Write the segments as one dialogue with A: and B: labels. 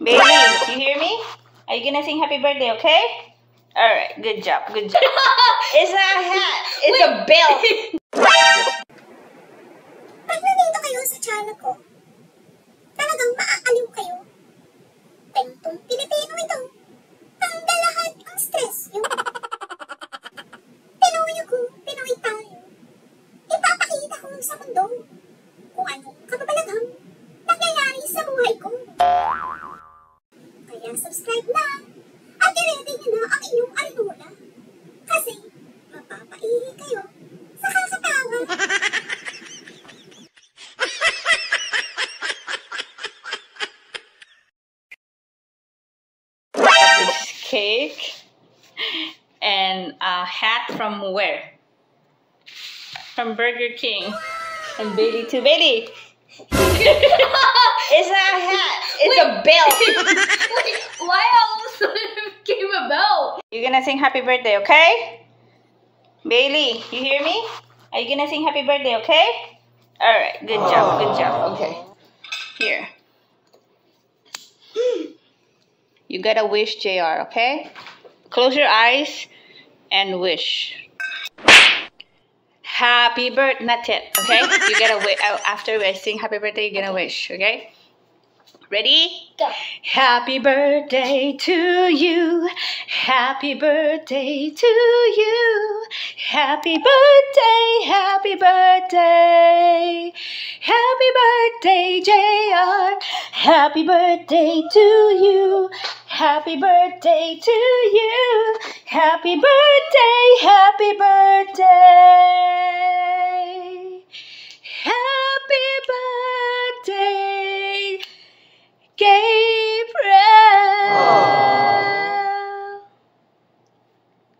A: Baby, you hear me? Are you gonna sing happy birthday, okay? Alright, good job, good job. it's not a hat, it's a belt.
B: Pag nandito kayo sa channel ko, talagang maaaliw kayo. Pentong Pilipino at i-ready na ang inyong arinola. Kasi mapapaihi kayo sa kakatawa.
A: cake and a hat from where? From Burger King. And Bailey too. Bailey! it's not a hat, it's a belt.
C: Wait, why all of a sudden it became a belt?
A: You're gonna sing happy birthday, okay? Bailey, you hear me? Are you gonna sing happy birthday, okay? Alright, good job, oh, good job. Okay. Here. You gotta wish JR, okay? Close your eyes and wish. Happy birthday, not yet, okay? You gotta wait. After I sing happy birthday, you're gonna wish, okay? Ready?
C: Go.
A: Happy birthday to you. Happy birthday to you. Happy birthday, happy birthday. Happy birthday, JR. Happy birthday to you. Happy birthday to you. Happy birthday, happy birthday.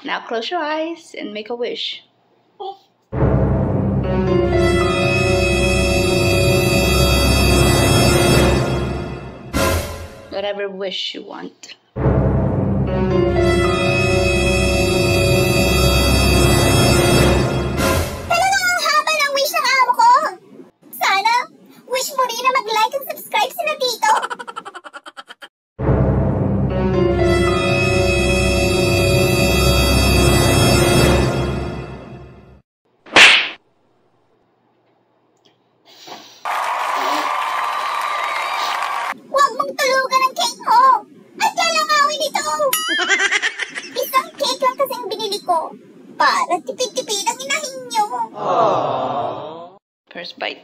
A: Now close your eyes and make a wish. Whatever wish you want.
B: Ko. Para tipid-tipid ang inahin nyo.
A: First bite.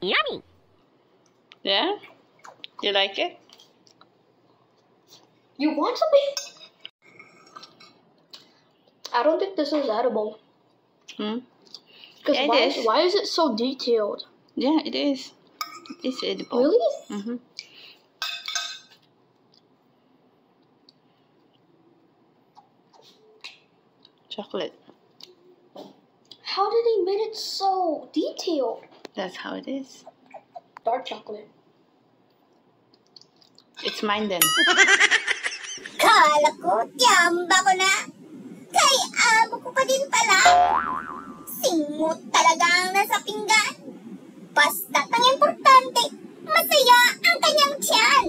C: Yummy.
A: Yeah? You like it?
C: You want something? I don't think this is edible.
A: Hmm?
C: Because
A: Yeah, it
C: why,
A: is.
C: is, why is it so detailed?
A: Yeah, it is. It's edible.
C: Really?
A: Mm-hmm. chocolate.
C: How did he make it so detailed?
A: That's how it is.
C: Dark chocolate.
A: It's mine then.
B: Kala ko, tiyamba ko na. Kay amo ah, ko pa din pala. Singot talaga ang nasa pinggan. Basta't ang importante, masaya ang kanyang tiyan.